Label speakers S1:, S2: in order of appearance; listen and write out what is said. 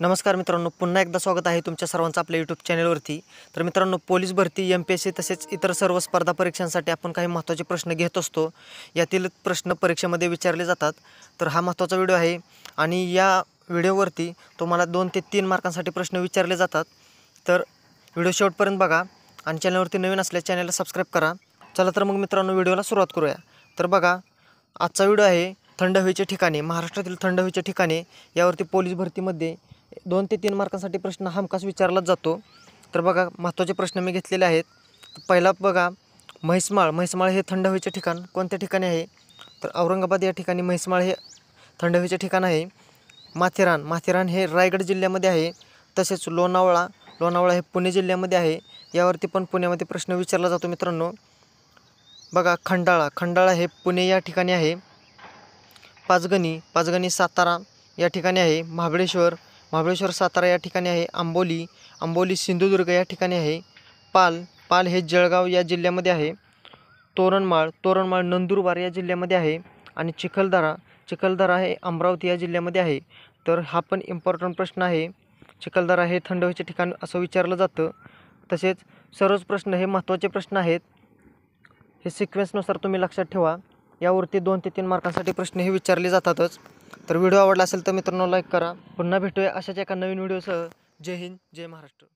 S1: नमस्कार मित्रांनो पुन्हा एकदा स्वागत आहे तुमच्या सर्वांचं आपल्या यूट्यूब चॅनलवरती तर मित्रांनो पोलीस भरती एम पी एस सी तसेच इतर सर्व स्पर्धा परीक्षांसाठी आपण काही महत्त्वाचे प्रश्न घेत असतो. यातील प्रश्न परीक्षेमध्ये विचारले जातात. तर हा महत्त्वाचा व्हिडिओ आहे आणि या व्हिडिओवरती तुम्हाला दोन ते तीन मार्कांसाठी प्रश्न विचारले जातात. तर व्हिडिओ शेवटपर्यंत बघा आणि चॅनलवरती नवीन असल्यास चॅनलला सबस्क्राईब करा. चला तर मग मित्रांनो व्हिडिओला सुरुवात करूया. तर बघा आजचा व्हिडिओ आहे थंड हवेचे ठिकाणे महाराष्ट्रातील थंड हवेचे ठिकाणे. यावरती पोलीस भरतीमध्ये दोन ते तीन मार्कांसाठी प्रश्न हमखास विचारलाच जातो. तर बघा महत्त्वाचे प्रश्न मी घेतलेले आहेत. पहिला बघा म्हैसमाळ. म्हैसमाळ हे थंड हवेचे ठिकाण कोणत्या ठिकाणी आहे? तर औरंगाबाद या ठिकाणी म्हैसमाळ हे थंड हवेचे ठिकाण आहे. माथेरान. माथेरान हे रायगड जिल्ह्यामध्ये आहे. तसेच लोणावळा. लोणावळा हे पुणे जिल्ह्यामध्ये आहे. यावरती पण पुण्यामध्ये प्रश्न विचारला जातो मित्रांनो. बघा खंडाळा. खंडाळा हे पुणे या ठिकाणी आहे. पाचगणी. पाचगणी सातारा या ठिकाणी आहे. महाबळेश्वर. महाबळेश्वर सातारा या ठिकाणी आहे आंबोली आंबोली सिंधुदुर्ग या ठिकाणी आहे पाल पाल हे जळगाव या जिल्ह्यामध्ये आहे तोरणमाळ तोरणमाळ नंदुरबार या जिल्ह्यामध्ये आहे आणि चिखलदरा चिखलदरा हे अमरावती या जिल्ह्यामध्ये आहे. तर हा पण इम्पॉर्टंट प्रश्न आहे. चिखलदरा हे थंड हवेचे ठिकाण असं विचारलं जातं. तसेच सर्वच प्रश्न हे महत्त्वाचे प्रश्न आहेत. हे सिक्वेन्सनुसार तुम्ही लक्षात ठेवा. यावरती दोन ते तीन मार्कांसाठी प्रश्न हे विचारले जातातच. तर व्हिडिओ आवडला असेल तर मित्रांनो लाईक करा. पुन्हा भेटूया अशाच एका नवीन व्हिडिओसह. जय हिंद जय महाराष्ट्र.